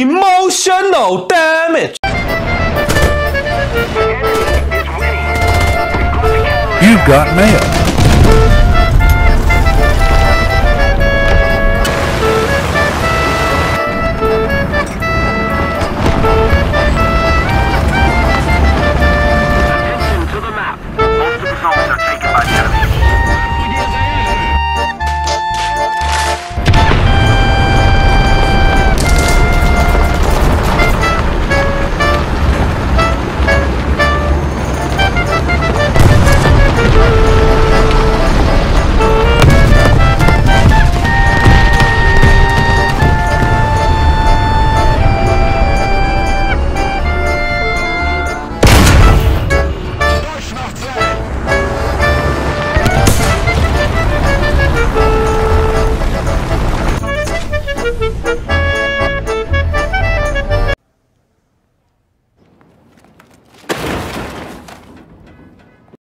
Emotional damage! You've got mail.